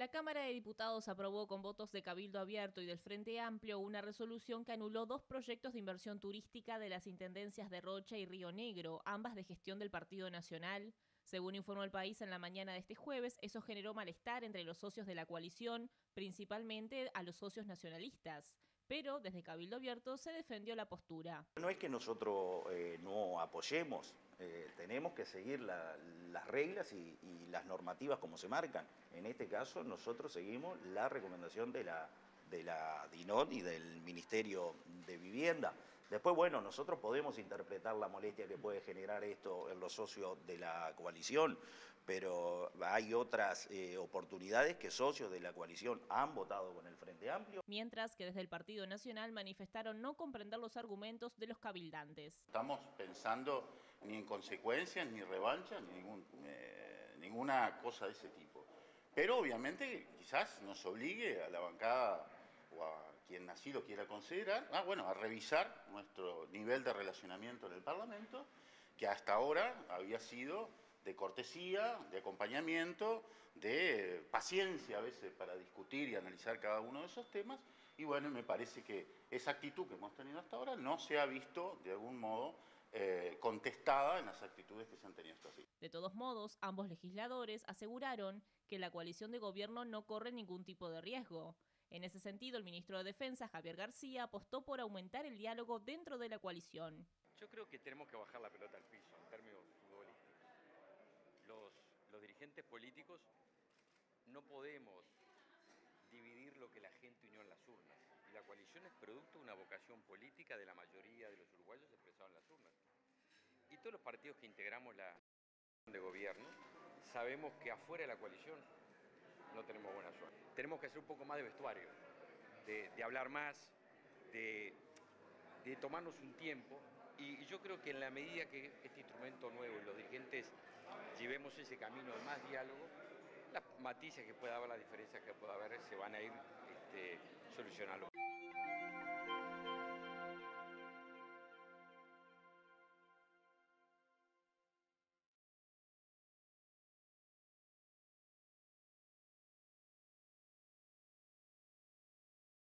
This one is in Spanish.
La Cámara de Diputados aprobó con votos de Cabildo Abierto y del Frente Amplio una resolución que anuló dos proyectos de inversión turística de las intendencias de Rocha y Río Negro, ambas de gestión del Partido Nacional. Según informó el país en la mañana de este jueves, eso generó malestar entre los socios de la coalición, principalmente a los socios nacionalistas. Pero desde Cabildo Abierto se defendió la postura. No es que nosotros eh, no apoyemos eh, tenemos que seguir las reglas y, las normativas como se marcan. En este caso nosotros seguimos la recomendación de la, de la DINOT y del Ministerio de Vivienda. Después, bueno, nosotros podemos interpretar la molestia que puede generar esto en los socios de la coalición, pero hay otras eh, oportunidades que socios de la coalición han votado con el Frente Amplio. Mientras que desde el Partido Nacional manifestaron no comprender los argumentos de los cabildantes. Estamos pensando ni en consecuencias, ni revanchas, ni eh, ninguna cosa de ese tipo. Pero obviamente quizás nos obligue a la bancada quien así lo quiera considerar, ah, bueno, a revisar nuestro nivel de relacionamiento en el Parlamento, que hasta ahora había sido de cortesía, de acompañamiento, de paciencia a veces para discutir y analizar cada uno de esos temas. Y bueno, me parece que esa actitud que hemos tenido hasta ahora no se ha visto de algún modo eh, contestada en las actitudes que se han tenido hasta así. De todos modos, ambos legisladores aseguraron que la coalición de gobierno no corre ningún tipo de riesgo. En ese sentido, el ministro de Defensa, Javier García, apostó por aumentar el diálogo dentro de la coalición. Yo creo que tenemos que bajar la pelota al piso en términos futbolísticos. Los, dirigentes políticos no podemos dividir lo que la gente unió en las urnas. Y la coalición es producto de una vocación política de la mayoría de los uruguayos expresados en las urnas. Y todos los partidos que integramos la de gobierno sabemos que afuera de la coalición no tenemos. Tenemos que hacer un poco más de vestuario, de, hablar más, de, tomarnos un tiempo y, yo creo que en la medida que este instrumento nuevo y los dirigentes llevemos ese camino de más diálogo, las matices que pueda haber, las diferencias que pueda haber, se van a ir este, solucionando.